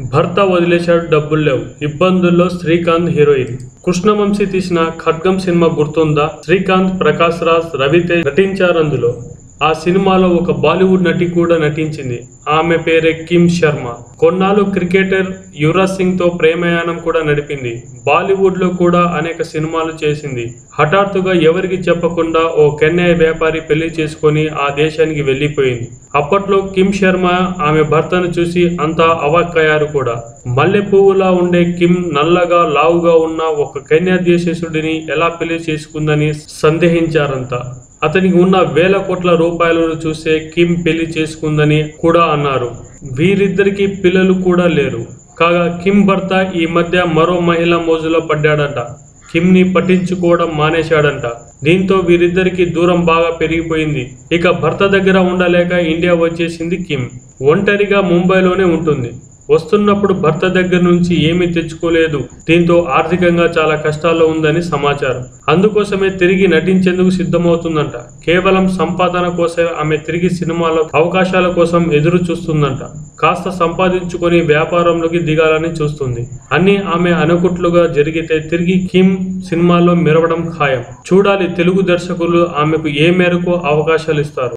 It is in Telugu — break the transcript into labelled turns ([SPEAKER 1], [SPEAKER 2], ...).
[SPEAKER 1] భర్త వదిలేశాడు డబ్బులు లేవు. ఇబ్బందుల్లో శ్రీకాంత్ హీరోయిన్. కృష్ణవంశీ తీసిన ఖడ్గం సినిమా గుర్తుందా? శ్రీకాంత్ ప్రకాశ్ రాజ్ రవితేజ్ నటించారు అందులో. ఆ సినిమాలో ఒక బాలీవుడ్ నటి కూడా నటించింది. ఆమె పేరే కిమ్ శర్మ. కొన్నాళ్ళు క్రికెటర్ యువరాజ్ సింగ్తో ప్రేమయానం కూడా నడిపింది. బాలీవుడ్లో కూడా అనేక సినిమాలు చేసింది. హఠాత్తుగా ఎవరికి చెప్పకుండా ఓ కెన్నయ్య వ్యాపారి పెళ్ళి చేసుకొని ఆ దేశానికి వెళ్ళిపోయింది. అప్పట్లో కిమ్ శర్మ ఆమె భర్తను చూసి అంతా అవాక్కయ్యారు కూడా. మల్లె పువ్వులా ఉండే కిమ్ నల్లగా లావుగా ఉన్న ఒక కన్యా దేశీసుడిని ఎలా పెళ్ళి చేసుకుందని సందేహించారంతా అతనికి ఉన్న వేల కోట్ల రూపాయలను చూసే కిమ్ పెళ్ళి చేసుకుందని కూడా అన్నారు. వీరిద్దరికి పిల్లలు కూడా లేరు. కాగా కిమ్ భర్త ఈ మధ్య మరో మహిళ మోజులో పడ్డాడంట. కిమ్ని పట్టించుకోవడం మానేశాడంట. దీంతో వీరిద్దరికి దూరం బాగా పెరిగిపోయింది. ఇక భర్త దగ్గర ఉండలేక ఇండియా వచ్చేసింది కిమ్. ఒంటరిగా ముంబైలోనే ఉంటుంది. వస్తున్నప్పుడు భర్త దగ్గర నుంచి ఏమీ తెచ్చుకోలేదు. దీంతో ఆర్థికంగా చాలా కష్టాల్లో ఉందని సమాచారం. అందుకోసమే తిరిగి నటించేందుకు సిద్ధమవుతుందంట. కేవలం సంపాదన కోసమే ఆమె తిరిగి సినిమాలో అవకాశాల కోసం ఎదురు చూస్తుందంట. కాస్త సంపాదించుకొని వ్యాపారంలోకి దిగాలని చూస్తుంది. అన్ని ఆమె అనుకుట్లుగా జరిగితే తిరిగి కిమ్ సినిమాలో మెరవడం ఖాయం. చూడాలి తెలుగు దర్శకులు ఆమెకు ఏ మేరకు అవకాశాలు ఇస్తారు.